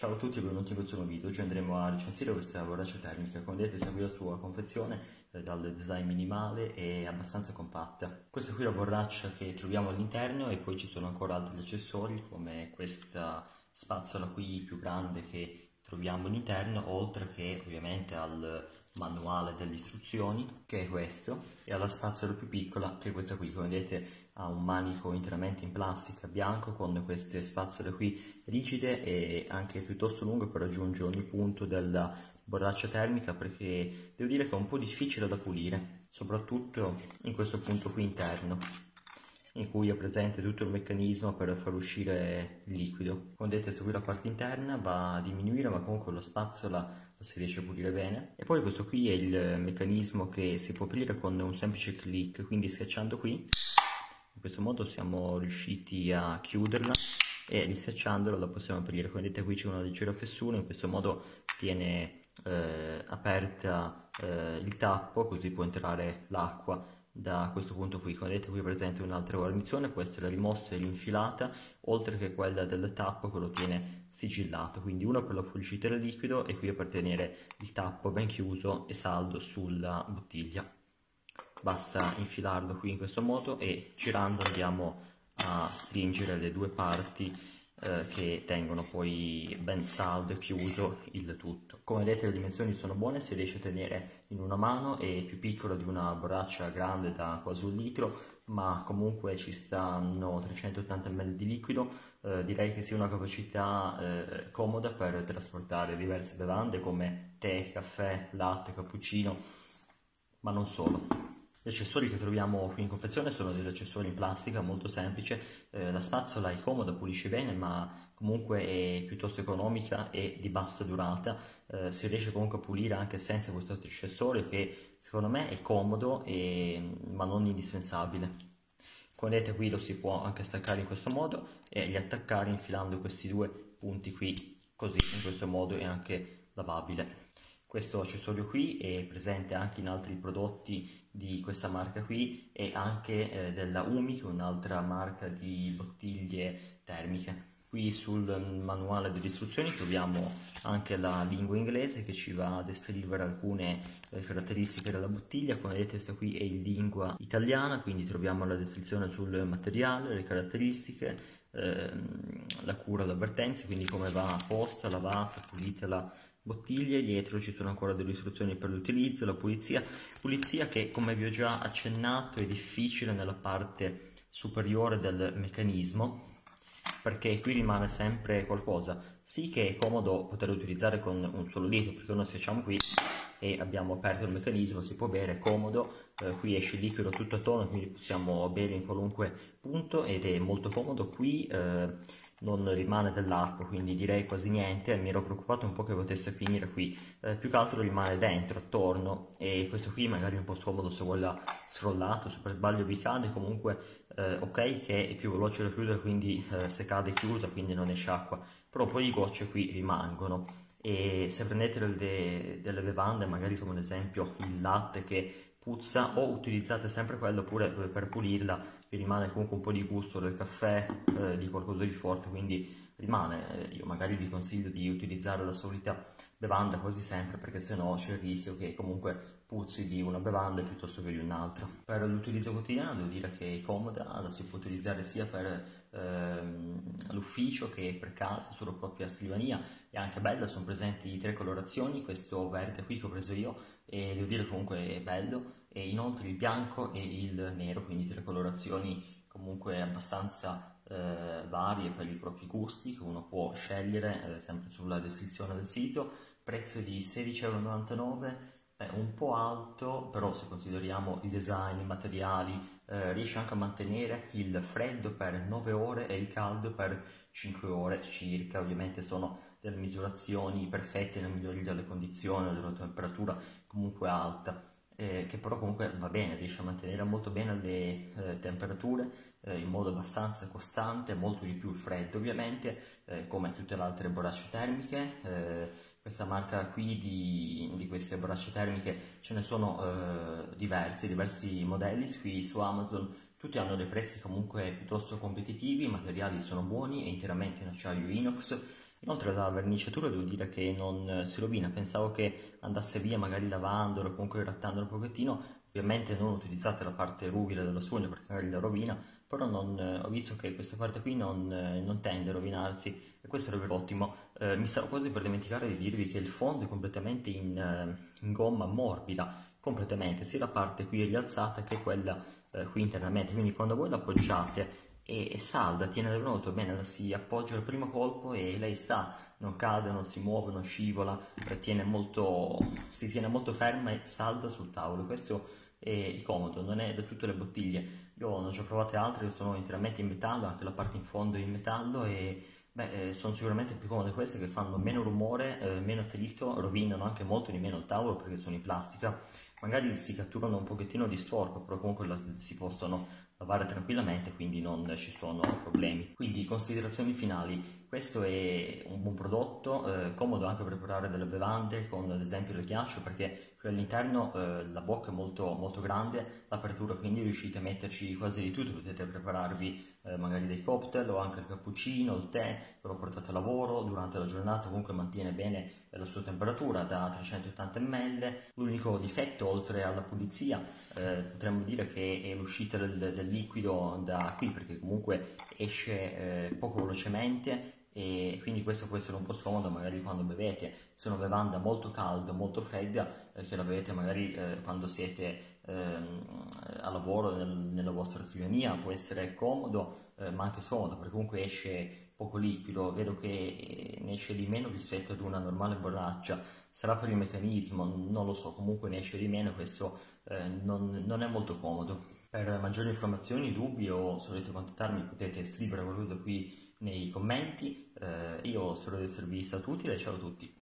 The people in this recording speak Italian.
Ciao a tutti e benvenuti in questo nuovo video. Oggi andremo a recensire questa borraccia termica. Come vedete la sua confezione eh, dal design minimale e abbastanza compatta. Questa qui è la borraccia che troviamo all'interno e poi ci sono ancora altri accessori come questa spazzola qui più grande che troviamo all'interno oltre che ovviamente al manuale delle istruzioni che è questo e alla spazzola più piccola che è questa qui come vedete ha un manico interamente in plastica bianco con queste spazzole qui rigide e anche piuttosto lunghe per raggiungere ogni punto della borraccia termica perché devo dire che è un po' difficile da pulire soprattutto in questo punto qui interno in cui è presente tutto il meccanismo per far uscire il liquido. Come vedete su qui la parte interna va a diminuire ma comunque la spazzola la si riesce a pulire bene. E poi questo qui è il meccanismo che si può aprire con un semplice clic, quindi schiacciando qui in questo modo siamo riusciti a chiuderla e rischiacciandola la possiamo aprire. Come vedete qui c'è una leggera fessura, in questo modo tiene eh, aperta eh, il tappo così può entrare l'acqua da questo punto qui, come vedete qui è presente un'altra guarnizione, può essere rimossa e l'infilata, oltre che quella del tappo che lo tiene sigillato, quindi una per la fuoriuscita del liquido e qui per tenere il tappo ben chiuso e saldo sulla bottiglia. Basta infilarlo qui in questo modo e girando andiamo a stringere le due parti eh, che tengono poi ben saldo e chiuso il tutto. Come vedete le dimensioni sono buone, si riesce a tenere in una mano, è più piccola di una borraccia grande da quasi un litro, ma comunque ci stanno 380 ml di liquido, eh, direi che sia una capacità eh, comoda per trasportare diverse bevande come tè, caffè, latte, cappuccino, ma non solo. Gli accessori che troviamo qui in confezione sono degli accessori in plastica molto semplice, eh, la spazzola è comoda, pulisce bene ma comunque è piuttosto economica e di bassa durata, eh, si riesce comunque a pulire anche senza questo accessorio che secondo me è comodo e, ma non indispensabile. Come vedete qui lo si può anche staccare in questo modo e riattaccare infilando questi due punti qui così in questo modo è anche lavabile. Questo accessorio qui è presente anche in altri prodotti di questa marca qui e anche eh, della Umi, che è un'altra marca di bottiglie termiche. Qui sul manuale delle istruzioni troviamo anche la lingua inglese che ci va a descrivere alcune eh, caratteristiche della bottiglia, come vedete questa qui è in lingua italiana, quindi troviamo la descrizione sul materiale, le caratteristiche, ehm, la cura, l'avvertenza, quindi come va posta, lavata, pulita la bottiglie, dietro ci sono ancora delle istruzioni per l'utilizzo, la pulizia, pulizia che come vi ho già accennato è difficile nella parte superiore del meccanismo perché qui rimane sempre qualcosa, sì che è comodo poter utilizzare con un solo dito perché noi schiacciamo qui e abbiamo aperto il meccanismo, si può bere, è comodo, eh, qui esce il liquido tutto attorno quindi possiamo bere in qualunque punto ed è molto comodo, qui eh, non rimane dell'acqua, quindi direi quasi niente, mi ero preoccupato un po' che potesse finire qui, eh, più che altro rimane dentro, attorno, e questo qui magari è un po' scomodo se vuole scrollato, se per sbaglio vi cade, comunque eh, ok che è più veloce da chiudere, quindi eh, se cade è chiusa, quindi non esce acqua, però poi i gocce qui rimangono, e se prendete delle, delle bevande, magari come ad esempio il latte che puzza o utilizzate sempre quello oppure per pulirla vi rimane comunque un po' di gusto del caffè, eh, di qualcosa di forte, quindi rimane, eh, io magari vi consiglio di utilizzare la solita bevanda quasi sempre perché sennò c'è il rischio che comunque puzzi di una bevanda piuttosto che di un'altra. Per l'utilizzo quotidiano devo dire che è comoda, la si può utilizzare sia per ehm, l'ufficio che per casa, sulla propria scrivania, è anche bella, sono presenti tre colorazioni, questo verde qui che ho preso io e devo dire comunque è bello, e inoltre il bianco e il nero, quindi tre colorazioni comunque abbastanza eh, varie per i propri gusti che uno può scegliere eh, sempre sulla descrizione del sito. Prezzo di 16,99€ è un po' alto però se consideriamo il design, i materiali eh, riesce anche a mantenere il freddo per 9 ore e il caldo per 5 ore circa ovviamente sono delle misurazioni perfette nel migliore delle condizioni della temperatura comunque alta eh, che però comunque va bene, riesce a mantenere molto bene le eh, temperature eh, in modo abbastanza costante, molto di più il freddo ovviamente, eh, come tutte le altre borracce termiche. Questa marca qui di, di, queste borracce termiche. Ce ne sono eh, diversi, diversi modelli qui su Amazon. Tutti hanno dei prezzi comunque piuttosto competitivi, i materiali sono buoni, è interamente in acciaio inox, Inoltre la verniciatura devo dire che non si rovina, pensavo che andasse via magari lavandolo, comunque grattandolo un pochettino, ovviamente non utilizzate la parte ruvida della spugna perché magari la rovina, però non, ho visto che questa parte qui non, non tende a rovinarsi e questo è davvero ottimo. Eh, mi stavo quasi per dimenticare di dirvi che il fondo è completamente in, in gomma morbida, completamente, sia la parte qui rialzata che quella eh, qui internamente, quindi quando voi l'appoggiate e salda, tiene molto bene, la si appoggia al primo colpo e lei sta, non cade, non si muove, non scivola, eh, tiene molto, si tiene molto ferma e salda sul tavolo, questo è comodo, non è da tutte le bottiglie, io ne ho già provate altre sono interamente in metallo, anche la parte in fondo è in metallo e Beh, eh, sono sicuramente più comode queste che fanno meno rumore, eh, meno attrito, rovinano anche molto di meno il tavolo perché sono in plastica. Magari si catturano un pochettino di storco, però comunque la, si possono lavare tranquillamente, quindi non ci sono problemi. Quindi considerazioni finali, questo è un buon prodotto, eh, comodo anche per preparare delle bevande con ad esempio il ghiaccio perché cioè all'interno eh, la bocca è molto, molto grande, l'apertura quindi riuscite a metterci quasi di tutto, potete prepararvi eh, magari dei cocktail o anche il cappuccino, il tè, ve lo portate a lavoro durante la giornata, comunque mantiene bene la sua temperatura da 380 ml. L'unico difetto oltre alla pulizia eh, potremmo dire che è l'uscita del, del, liquido da qui perché comunque esce eh, poco velocemente e quindi questo può essere un po' scomodo magari quando bevete. Se una bevanda molto calda, molto fredda eh, che la bevete magari eh, quando siete ehm, a lavoro nel, nella vostra scrivania può essere comodo eh, ma anche scomodo perché comunque esce poco liquido. Vedo che eh, ne esce di meno rispetto ad una normale borraccia. Sarà per il meccanismo non lo so comunque ne esce di meno questo eh, non, non è molto comodo. Per maggiori informazioni, dubbi o se volete contattarmi potete scrivere qualcosa qui nei commenti. Eh, io spero di esservi stato utile, ciao a tutti.